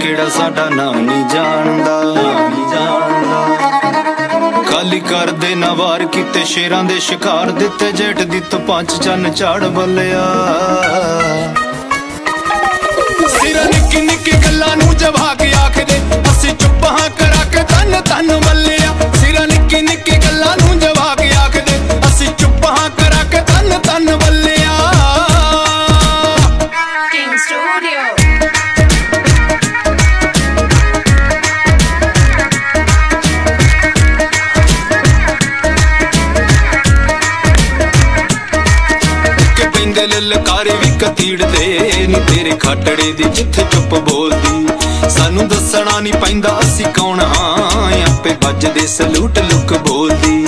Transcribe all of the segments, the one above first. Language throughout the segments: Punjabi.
ਕਿਹੜਾ ਸਾਡਾ ਨਾਮ ਨਹੀਂ ਜਾਣਦਾ? ਨਹੀਂ ਜਾਣਦਾ ਕਾਲੀ ਕਰਦੇ ਨਵਾਰ ਕੀਤੇ ਸ਼ੇਰਾਂ ਦੇ ਸ਼ਿਕਾਰ ਦਿੱਤੇ ਜੇਠ ਦੀ ਤੋ ਪੰਜ ਚੰਨ ਝਾੜ ਬੱਲਿਆ। ਸਿਰਾਂ ਨਿੱਕੀ ਨਿੱਕੀ ਗੱਲਾਂ ਨੂੰ ਜਵਾ ਕੇ ਆਖਦੇ, ਅਸੀਂ ਚੁੱਪ ਹਾਂ ਕਰਾ ਕੇ ਤਨ ਤਨ ਬੱਲੇ ਤੇ ਲਲਕਾਰੇ ਵੀ ਕਤੀੜਦੇ ਨੀ ਤੇਰੇ ਖਾਟੜੇ ਦੀ ਜਿੱਥੇ ਚੁੱਪ ਬੋਲਦੀ। ਸਾਨੂੰ ਦੱਸਣਾ ਨਹੀਂ ਪੈਂਦਾ ਅਸੀਂ ਕੌਣ ਹਾਂ, ਆਪੇ ਵੱਜਦੇ ਸਲੂਟ ਲੁੱਕ ਬੋਲਦੀ।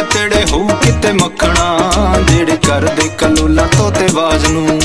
ਤੇਰੇ ਤੇੜੇ ਹੋ ਕਿਤੇ ਮੱਖਣਾ ਜਿਹੜੇ ਕਰਦੇ ਕਲੋਲਾ ਤੋਤੇ ਬਾਜ ਨੂੰ।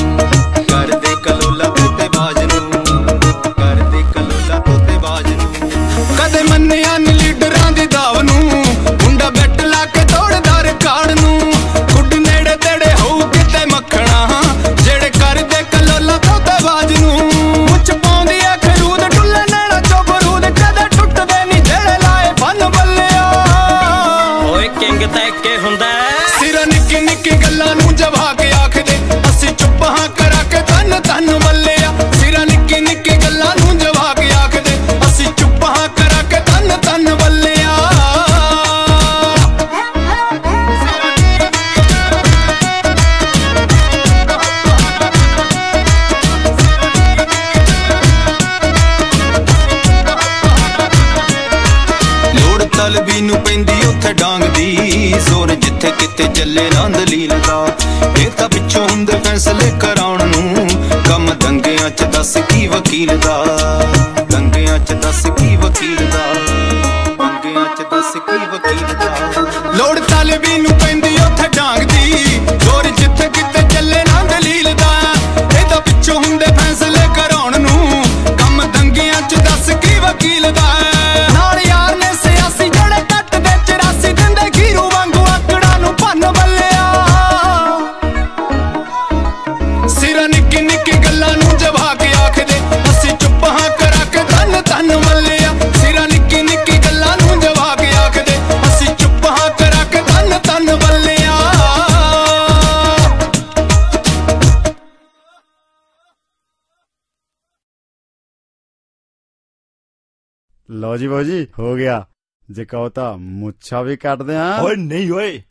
ਫੌਜੀ ਫੌਜੀ ਹੋ ਗਿਆ। ਜੇ ਕਹੋ ਤਾਂ ਮੁੱਛਾਂ ਵੀ ਕੱਟਦੇ ਆ ਓਏ ਨਹੀਂ ਓਏ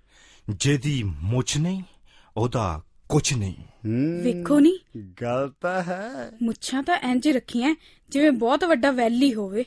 ਜਿਹਦੀ ਮੁੱਛ ਨਹੀਂ ਉਹਦਾ ਕੁਝ ਨਹੀਂ। ਵੇਖੋ ਨਹੀਂ ਗੱਲ ਤਾਂ ਹੈ। ਮੁੱਛਾਂ ਤਾਂ ਇੰਜ ਰੱਖੀਆਂ ਜਿਵੇਂ ਬਹੁਤ ਵੱਡਾ ਵੈਲੀ ਹੋਵੇ।